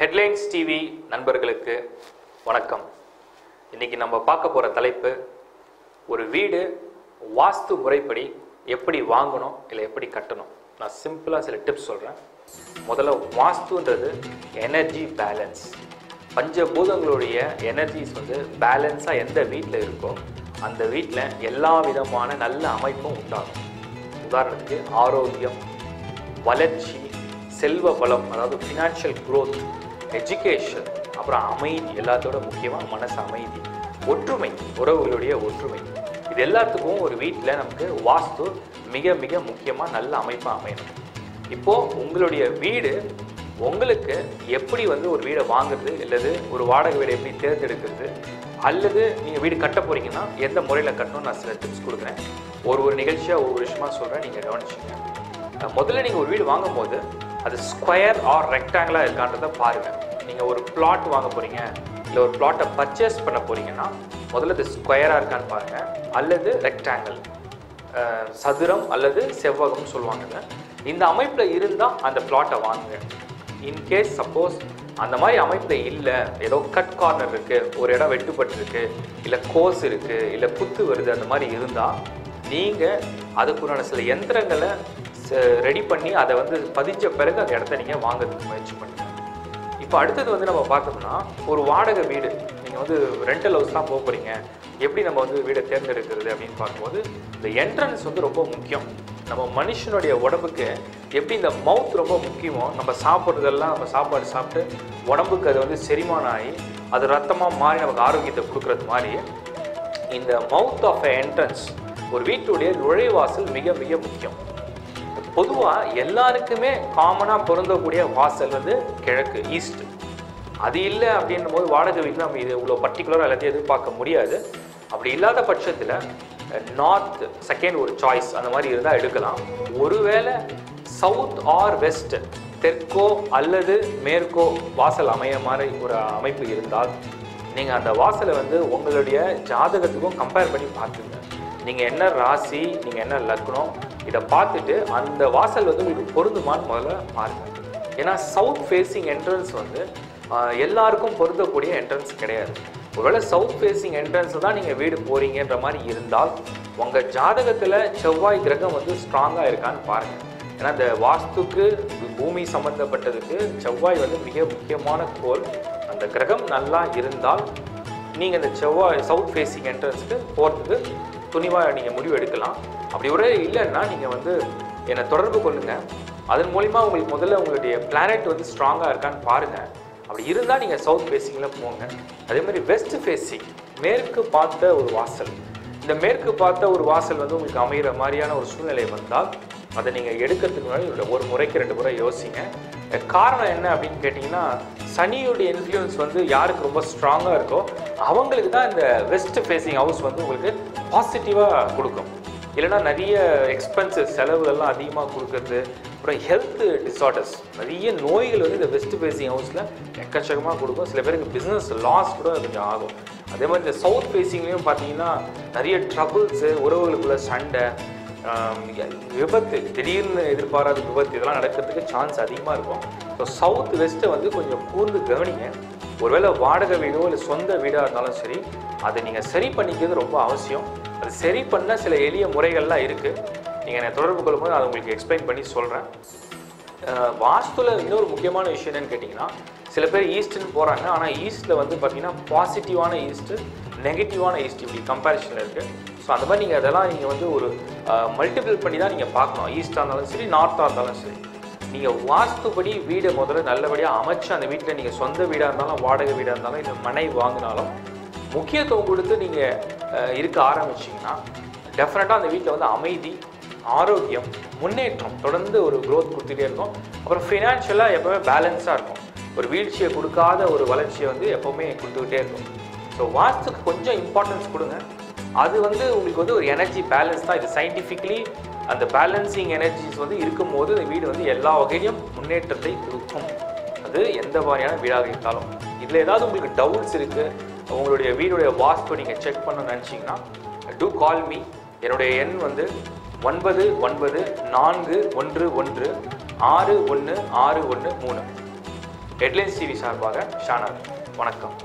Headlines TV நண்பர்களுக்கு வணக்கம். இன்னைக்கு நம்ம பார்க்க போகிற தலைப்பு ஒரு வீடு வாஸ்து முறைப்படி எப்படி வாங்கணும் இல்லை எப்படி கட்டணும். நான் சிம்பிளாக சில டிப்ஸ் சொல்கிறேன் முதல்ல வாஸ்துன்றது எனர்ஜி பேலன்ஸ் பஞ்சபூதங்களுடைய எனர்ஜிஸ் வந்து பேலன்ஸாக எந்த வீட்டில் இருக்கோ அந்த வீட்டில் எல்லா விதமான நல்ல அமைப்பும் உண்டாகும். உதாரணத்துக்கு ஆரோக்கியம் வளர்ச்சி செல்வ பலம் அதாவது ஃபினான்ஷியல் க்ரோத் எஜுகேஷன் அப்புறம் அமைதி எல்லாத்தோட முக்கியமாக மனசு அமைதி ஒற்றுமை உறவுகளுடைய ஒற்றுமை. இது எல்லாத்துக்கும் ஒரு வீட்டில் நமக்கு வாஸ்து மிக மிக முக்கியமாக நல்ல அமைப்பாக அமையணும். இப்போது உங்களுடைய வீடு உங்களுக்கு எப்படி வந்து ஒரு வீடை வாங்குறது அல்லது ஒரு வாடகை வீடை எப்படி தேர்ந்தெடுக்கிறது அல்லது நீங்கள் வீடு கட்ட போகிறீங்கன்னா எந்த முறையில் கட்டணும்னு நான் சில டிப்ஸ் கொடுக்குறேன். ஒரு ஒரு நிகழ்ச்சியாக ஒவ்வொரு விஷயமா சொல்கிறேன் நீங்கள் கவனிச்சிங்க முதல்ல நீங்கள் ஒரு வீடு வாங்கும்போது அது ஸ்கொயர் ஆர் ரெக்டாங்கிளாக இருக்கான்றதை பாருங்கள் நீங்கள் ஒரு பிளாட் வாங்க போகிறீங்க இல்லை ஒரு பிளாட்டை பர்ச்சேஸ் பண்ண போகிறீங்கன்னா முதல்ல அது ஸ்கொயராக இருக்கான்னு பாருங்கள் அல்லது ரெக்டாங்கிள் சதுரம் அல்லது செவ்வகம்னு சொல்லுவாங்கல்ல. இந்த அமைப்பில் இருந்தால் அந்த பிளாட்டை வாங்குங்க. இன்கேஸ் சப்போஸ் அந்த மாதிரி அமைப்பில் இல்லை ஏதோ கட் கார்னர் இருக்குது ஒரு இடம் வெட்டுப்பட்டிருக்கு இல்லை கோஸ் இருக்குது இல்லை புத்து வருது அந்த மாதிரி இருந்தால் நீங்கள் அதுக்குண்டான சில எந்திரங்களை ரெடி பண்ணி அதை வந்து பதிஞ்ச பிறகு அந்த இடத்த நீங்கள் வாங்குறதுக்கு முயற்சி பண்ணுங்கள் இப்போ அடுத்தது வந்து நம்ம பார்த்தோம்னா ஒரு வாடகை வீடு. நீங்கள் வந்து ரெண்டல் ஹவுஸ் தான் போக போகிறீங்க எப்படி நம்ம வந்து வீடை தேர்ந்தெடுக்கிறது அப்படின்னு பார்க்கும்போது இந்த என்ட்ரன்ஸ் வந்து ரொம்ப முக்கியம். நம்ம மனுஷனுடைய உடம்புக்கு எப்படி இந்த மவுத் ரொம்ப முக்கியமோ நம்ம சாப்பிட்றதெல்லாம் நம்ம சாப்பாடு சாப்பிட்டு உடம்புக்கு அது வந்து செரிமானம் ஆகி அது ரத்தமாக மாறி நமக்கு ஆரோக்கியத்தை கொடுக்குறது மாதிரி இந்த மவுத் ஆஃப் என்ட்ரன்ஸ் ஒரு வீட்டுடைய நுழைவாசல் மிக மிக முக்கியம். பொதுவாக எல்லாருக்குமே காமனாக பொருந்தக்கூடிய வாசல் வந்து கிழக்கு ஈஸ்ட் அது இல்லை அப்படின்னும் போது வாடகை வீட்டில் நம்ம இது இவ்வளோ பர்டிகுலராக எல்லாத்தையும் எதிர்பார்க்க முடியாது. அப்படி இல்லாத பட்சத்தில் நார்த் செகண்ட் ஒரு சாய்ஸ் அந்த மாதிரி இருந்தால் எடுக்கலாம். ஒருவேளை சவுத் ஆர் வெஸ்ட் தெற்கோ அல்லது மேற்கோ வாசல் அமைய மாதிரி ஒரு அமைப்பு இருந்தால் நீங்கள் அந்த வாசலை வந்து உங்களுடைய ஜாதகத்துக்கும் கம்பேர் பண்ணி பார்த்துங்க. நீங்கள் என்ன ராசி நீங்கள் என்ன லக்னம் இதை பார்த்துட்டு அந்த வாசல் வந்து உங்களுக்கு பொருந்துமான்னு முதல்ல பாருங்க. ஏன்னா சவுத் ஃபேஸிங் என்ட்ரன்ஸ் வந்து எல்லாருக்கும் பொருந்தக்கூடிய என்ட்ரன்ஸ் கிடையாது. ஒருவேளை சவுத் ஃபேஸிங் என்ட்ரன்ஸ் தான் நீங்கள் வீடு போகிறீங்கன்ற மாதிரி இருந்தால் உங்கள் ஜாதகத்தில் செவ்வாய் கிரகம் வந்து ஸ்ட்ராங்காக இருக்கான்னு பாருங்கள் ஏன்னா இந்த வாஸ்துக்கு பூமி சம்மந்தப்பட்டதுக்கு செவ்வாய் வந்து மிக முக்கியமான கோல் அந்த கிரகம் நல்லா இருந்தால் நீங்கள் இந்த செவ்வாய் சவுத் ஃபேஸிங் என்ட்ரன்ஸ்க்கு போகிறதுக்கு துணிவாக நீங்கள் முடிவு எடுக்கலாம் அப்படி ஒரே இல்லைன்னா நீங்கள் வந்து என்னை தொடர்பு கொள்ளுங்கள் அதன் மூலிமா உங்களுக்கு முதல்ல உங்களுடைய பிளானட் வந்து ஸ்ட்ராங்காக இருக்கான்னு பாருங்கள் அப்படி இருந்தால் நீங்கள் சவுத் ஃபேஸிங்கில் போங்க. அதே மாதிரி வெஸ்ட் ஃபேஸிங் மேற்கு பார்த்த ஒரு வாசல். இந்த மேற்கு பார்த்த ஒரு வாசல் வந்து உங்களுக்கு அமைகிற மாதிரியான ஒரு சூழ்நிலை வந்தால் அதை நீங்கள் எடுக்கிறதுக்கு முன்னாடி ஒரு- முறைக்கு ரெண்டு முறை யோசிங்க. காரணம் என்ன அப்படின்னு கேட்டிங்கன்னா சனியுடைய இன்ஃப்ளூயன்ஸ் வந்து யாருக்கு ரொம்ப ஸ்ட்ராங்காக இருக்கோ அவங்களுக்கு தான் இந்த வெஸ்ட் ஃபேஸிங் ஹவுஸ் வந்து உங்களுக்கு பாசிட்டிவாக கொடுக்கும். இல்லைன்னா நிறைய எக்ஸ்பென்சஸ் செலவுகள்லாம் அதிகமாக கொடுக்குறது அப்புறம் ஹெல்த் டிசார்டர்ஸ் நிறைய நோய்கள் வந்து இந்த வெஸ்ட் ஃபேஸிங் ஹவுஸில் எக்கச்சக்கமாக கொடுக்கும். சில பேருக்கு பிஸ்னஸ் லாஸ் கூட கொஞ்சம் ஆகும். அதே மாதிரி இந்த சவுத் ஃபேஸிங்லேயும் பார்த்தீங்கன்னா நிறைய ட்ரபுள்ஸு உறவுகளுக்குள்ள சண்டை விபத்து திடீர்னு எதிர்பாராத விபத்து இதெல்லாம் நடக்கிறதுக்கு சான்ஸ் அதிகமாக இருக்கும். ஸோ சவுத் வெஸ்ட்டை வந்து கொஞ்சம் கூர்ந்து கவனிங்க. ஒருவேளை வாடகை வீடோ இல்லை சொந்த வீடாக இருந்தாலும் சரி அதை நீங்கள் சரி பண்ணிக்கிறது ரொம்ப அவசியம். அது சரி பண்ண சில எளிய முறைகள்லாம் இருக்குது நீங்கள் என்னை தொடர்பு கொள்ளும்போது அதை உங்களுக்கு எக்ஸ்பிளைன் பண்ணி சொல்கிறேன் வாஸ்துல இன்னொரு முக்கியமான விஷயம் என்னன்னு கேட்டிங்கன்னா சில பேர் ஈஸ்ட்டுன்னு போகிறாங்க ஆனால் ஈஸ்ட்டில் வந்து பார்த்திங்கன்னா பாசிட்டிவான ஈஸ்ட்டு நெகட்டிவான ஈஸ்ட் இப்படி கம்பேரிஷனில் இருக்குது ஸோ அந்த மாதிரி நீங்கள் அதெல்லாம் நீங்கள் வந்து ஒரு மல்டிபிள் பண்ணி தான் நீங்கள் பார்க்கணும். ஈஸ்ட்டாக இருந்தாலும் சரி நார்த்தாக இருந்தாலும் சரி. நீங்கள் வாஸ்துபடி வீடை முதல்ல நல்லபடியாக அமைச்சு அந்த வீட்டில் நீங்கள் சொந்த வீடாக இருந்தாலும் வாடகை வீடாக இருந்தாலும் இல்லை மனை வாங்கினாலும் முக்கியத்துவம் கொடுத்து நீங்கள் இருக்க ஆரம்பிச்சிங்கன்னா டெஃபினட்டாக அந்த வீட்டில் வந்து அமைதி ஆரோக்கியம் முன்னேற்றம் தொடர்ந்து ஒரு க்ரோத் கொடுத்துட்டே இருக்கும். அப்புறம் ஃபினான்ஷியலாக எப்போவுமே பேலன்ஸாக இருக்கும். ஒரு வீழ்ச்சியை கொடுக்காத ஒரு வளர்ச்சியை வந்து எப்போவுமே கொடுத்துக்கிட்டே இருக்கும். ஸோ வாஸ்துக்கு கொஞ்சம் இம்பார்ட்டன்ஸ் கொடுங்க. அது வந்து உங்களுக்கு வந்து ஒரு எனர்ஜி பேலன்ஸ் தான். இது சயின்டிஃபிக்லி அந்த பேலன்சிங் எனர்ஜிஸ் வந்து இருக்கும்போது இந்த வீடு வந்து எல்லா வகையிலும் முன்னேற்றத்தை கொடுக்கும். அது எந்த மாதிரியான வீடாக இருந்தாலும். இதில் ஏதாவது உங்களுக்கு டவுட்ஸ் இருக்குது உங்களுடைய வீடுடைய வாஸ்து நீங்கள் செக் பண்ண நினச்சிங்கன்னா டூ கால் மீ என்னுடைய எண் வந்து ஒன்பது ஒன்பது நான்கு ஒன்று ஒன்று ஆறு ஒன்று ஆறு ஒன்று மூணு. ஹெட்லைன்ஸ் டிவி சார்பாக ஷானார் வணக்கம்.